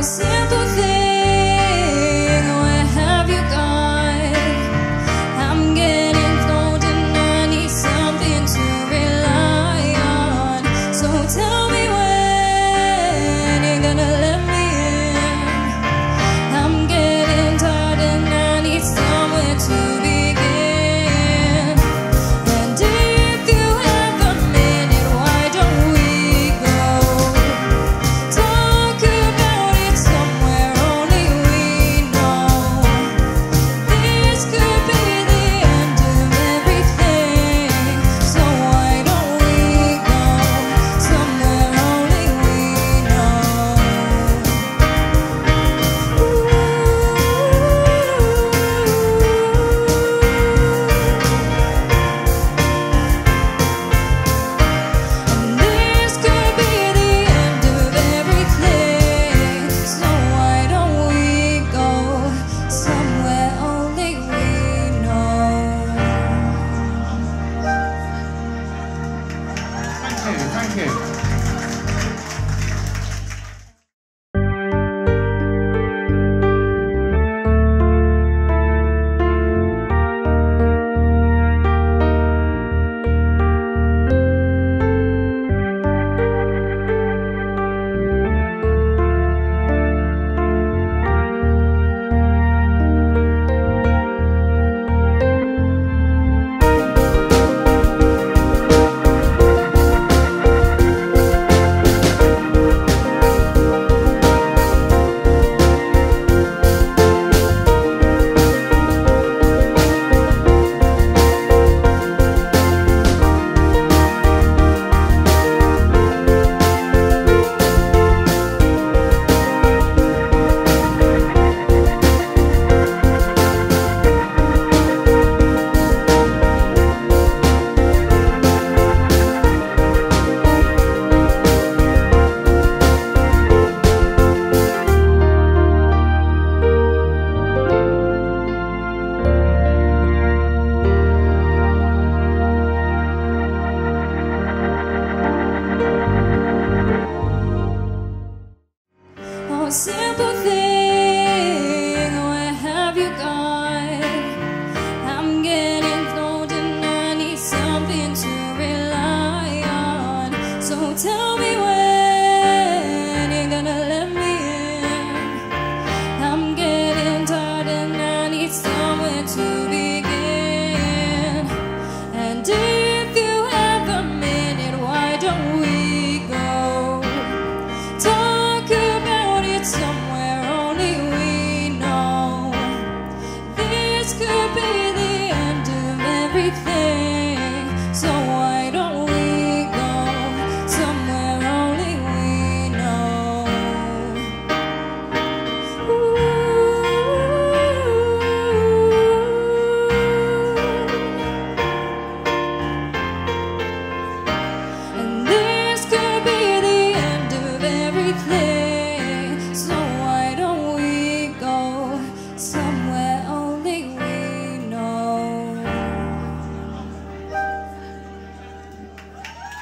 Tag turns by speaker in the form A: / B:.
A: Oh, Thank sempre Deus. everything. So